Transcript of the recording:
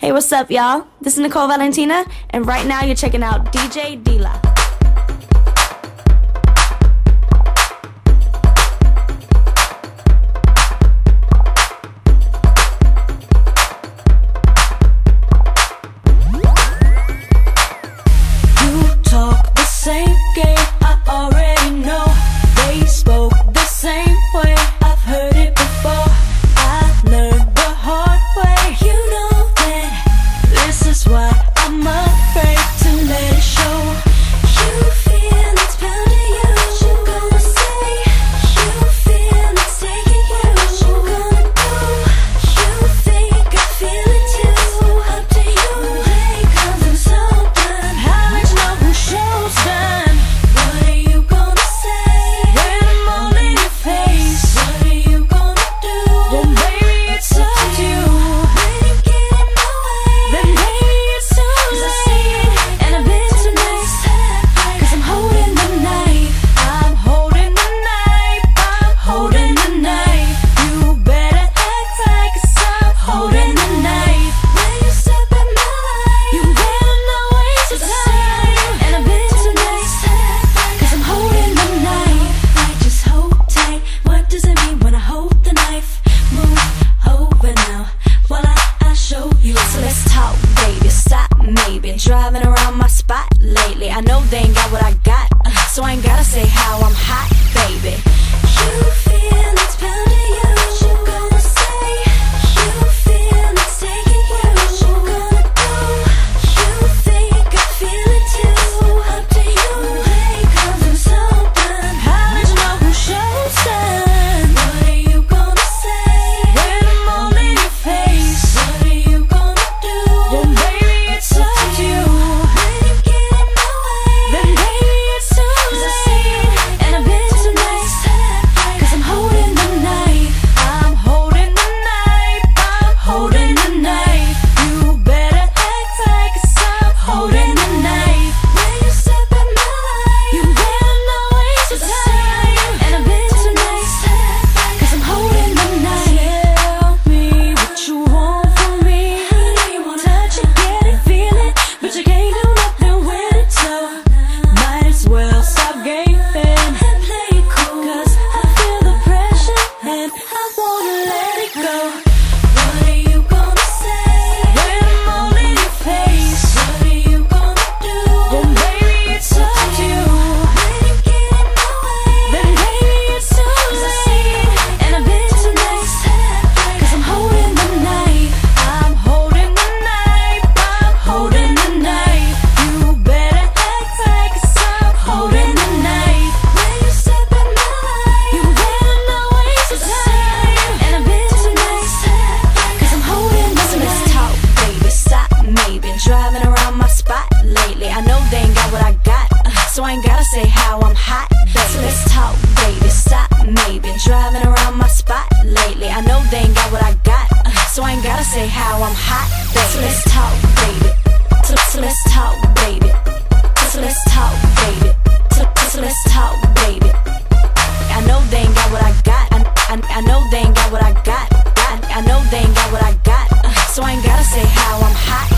Hey, what's up, y'all? This is Nycole Valentina, and right now you're checking out DJ Dila. say how I'm hot, baby. So let's talk, baby. So, so let's talk, baby. So, so let's talk, baby. So, so let's talk, baby. I know they ain't got what I got. I, I, I know they ain't got what I got. I, I know they ain't got what I got. Uh, so I ain't gotta say how I'm hot.